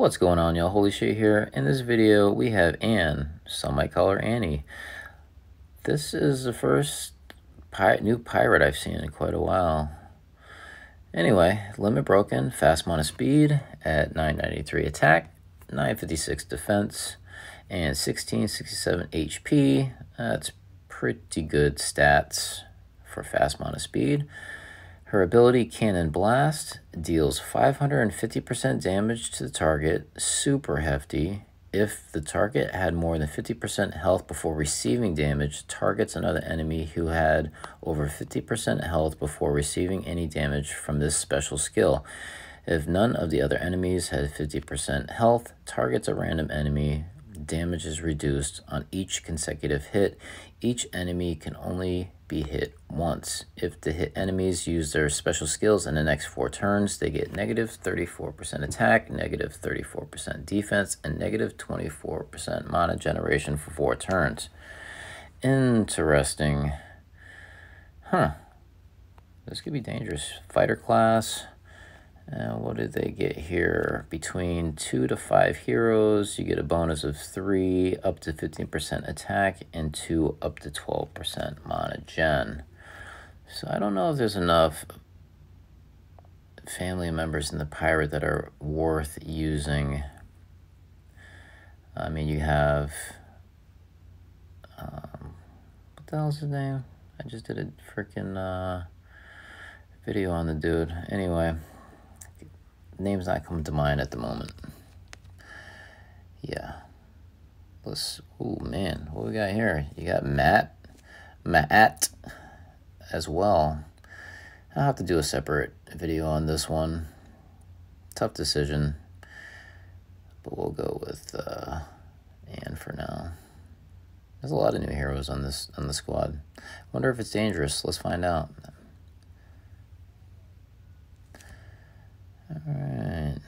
What's going on, y'all? Ho Lee Chit here. In this video, we have Anne. Some might call her Annie. This is the first pi new pirate I've seen in quite a while. Anyway, limit broken, fast mana speed at 993 attack, 956 defense, and 1667 HP. That's pretty good stats for fast mana speed. Her ability, Cannon Blast, deals 550% damage to the target, super hefty. If the target had more than 50% health before receiving damage, targets another enemy who had over 50% health before receiving any damage from this special skill. If none of the other enemies had 50% health, targets a random enemy damage is reduced on each consecutive hit. Each enemy can only be hit once. If the hit enemies use their special skills in the next four turns, they get negative 34% attack, negative 34% defense, and negative 24% mana generation for four turns. Interesting. Huh. This could be dangerous. Fighter class. What did they get here? Between two to five heroes, you get a bonus of three up to 15% attack and two up to 12% mana gen. So I don't know if there's enough family members in the pirate that are worth using. I mean, you have, um, what the hell's his name? I just did a freaking uh, video on the dude. Anyway name's not coming to mind at the moment. Yeah. Let's, oh man, what we got here? You got Matt, Matt as well. I'll have to do a separate video on this one. Tough decision, but we'll go with uh, Anne for now. There's a lot of new heroes on this on the squad. Wonder if it's dangerous. Let's find out. Alright.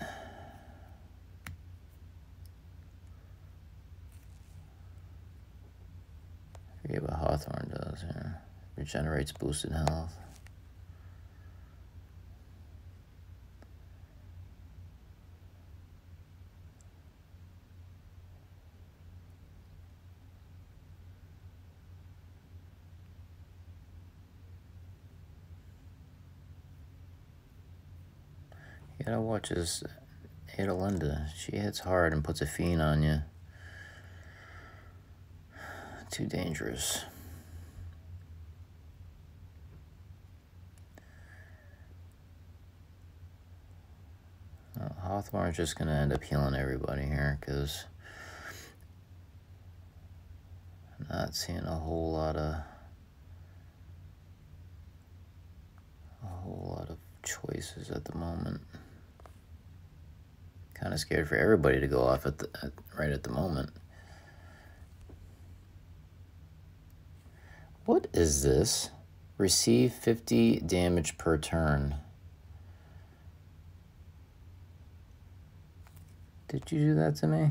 Forget what Hawthorne does here. Regenerates boosted health. You gotta watch this Adelinda. She hits hard and puts a fiend on you. Too dangerous. Hawthorne's just gonna end up healing everybody here because I'm not seeing a whole lot of a whole lot of choices at the moment kind of scared for everybody to go off at the at, right at the moment. What is this? Receive 50 damage per turn. Did you do that to me?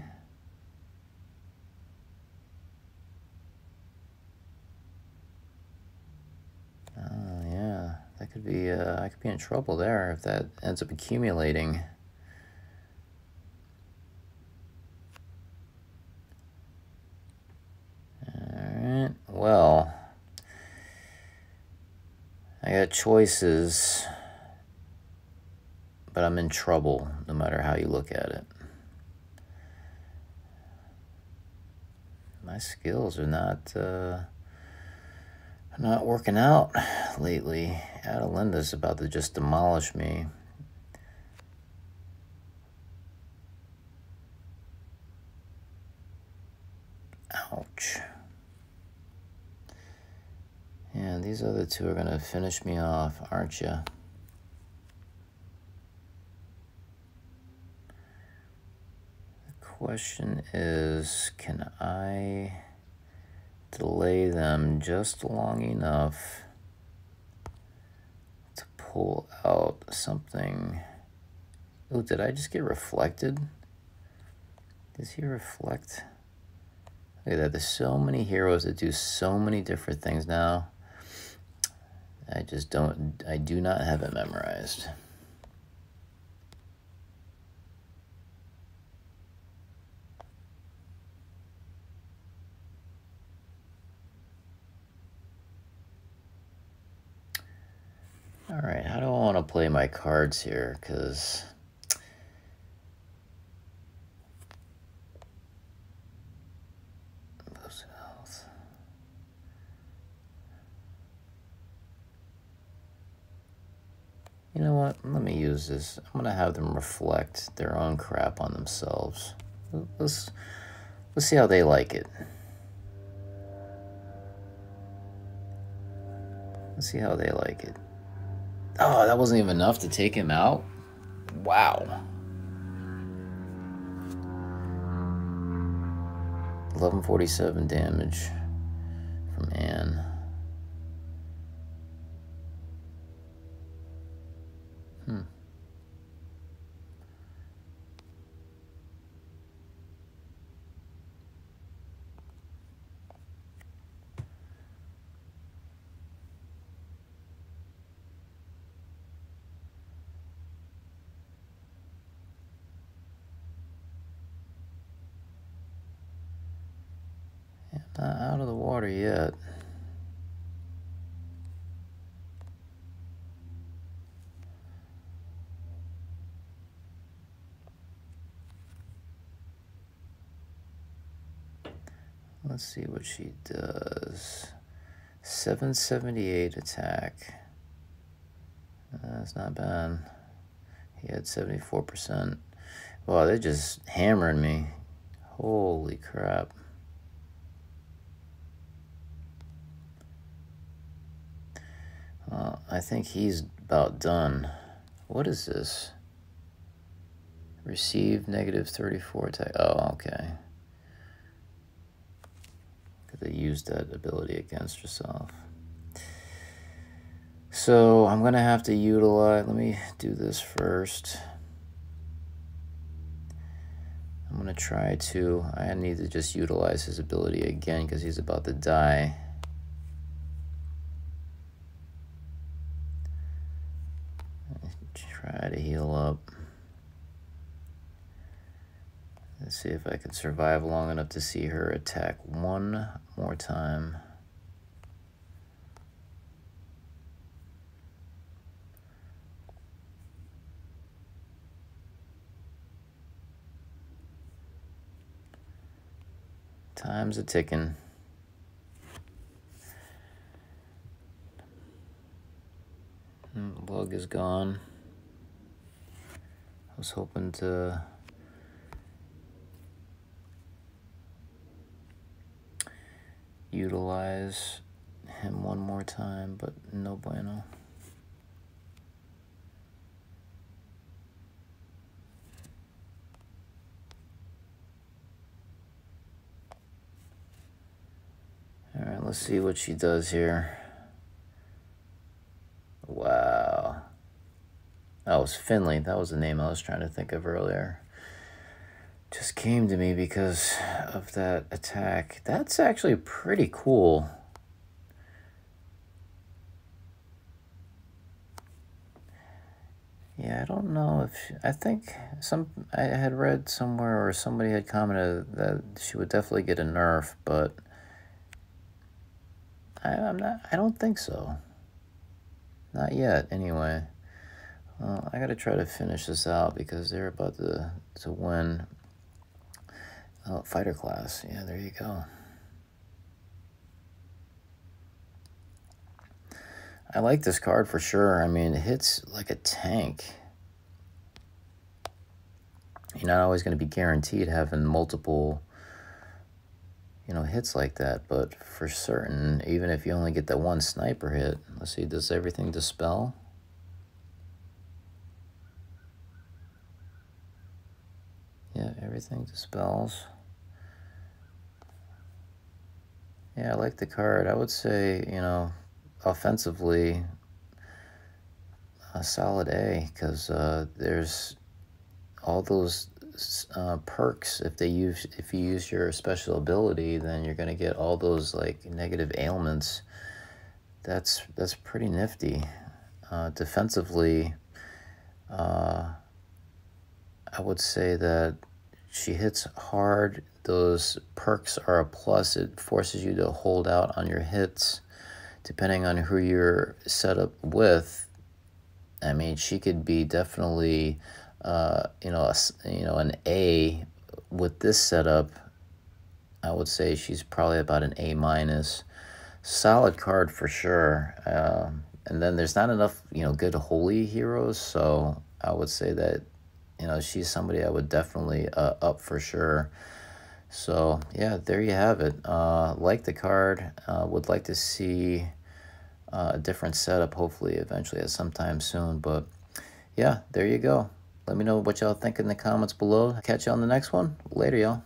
Oh yeah, that could be. Uh, I could be in trouble there if that ends up accumulating. Alright, well, I got choices, but I'm in trouble no matter how you look at it. My skills are not uh, not working out lately. Adelinda's about to just demolish me. Ouch. Yeah, these other two are going to finish me off, aren't you? The question is, can I delay them just long enough to pull out something? Oh, did I just get reflected? Does he reflect? Look at that. There's so many heroes that do so many different things now. I just don't, I do not have it memorized. All right, how do I want to play my cards here? Because You know what? Let me use this. I'm gonna have them reflect their own crap on themselves. Let's let's see how they like it. Let's see how they like it. Oh, that wasn't even enough to take him out? Wow. 1147 damage from Anne. Not out of the water yet. Let's see what she does. 778 attack. That's not bad. He had 74%. Wow, they're just hammering me. Holy crap. Well, I think he's about done. What is this? Receive negative 34 attack. Oh, okay. They used that ability against yourself. So I'm going to have to utilize, let me do this first. I'm going to try to, I need to just utilize his ability again because he's about to die. Try to heal up. Let's see if I can survive long enough to see her attack one more time. Time's a ticking. Hmm, Lug is gone. Was hoping to utilize him one more time, but no bueno. All right, let's see what she does here. Wow. Oh, that was Finley. That was the name I was trying to think of earlier just came to me because of that attack. That's actually pretty cool. Yeah, I don't know if I think some I had read somewhere or somebody had commented that she would definitely get a nerf, but I, I'm not. I don't think so. Not yet, anyway. Well, I gotta try to finish this out because they're about to to win. Oh, fighter class. Yeah, there you go. I like this card for sure. I mean, it hits like a tank. You're not always going to be guaranteed having multiple, you know, hits like that. But for certain, even if you only get that one sniper hit, let's see, does everything dispel? Yeah, everything dispels. Yeah, I like the card. I would say, you know, offensively, a solid A because uh, there's all those uh, perks. If they use, if you use your special ability, then you're gonna get all those like negative ailments. That's that's pretty nifty. Uh, defensively, uh, I would say that she hits hard. Those perks are a plus. It forces you to hold out on your hits. Depending on who you're set up with, I mean, she could be definitely, uh, you know, a, you know, an A with this setup. I would say she's probably about an A minus. Solid card for sure. Um, and then there's not enough, you know, good holy heroes. So I would say that, you know, she's somebody I would definitely uh, up for sure. So yeah, there you have it. Uh, like the card. Uh, would like to see uh, a different setup, hopefully, eventually at some time soon. But yeah, there you go. Let me know what y'all think in the comments below. Catch you on the next one. Later, y'all.